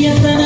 fiesta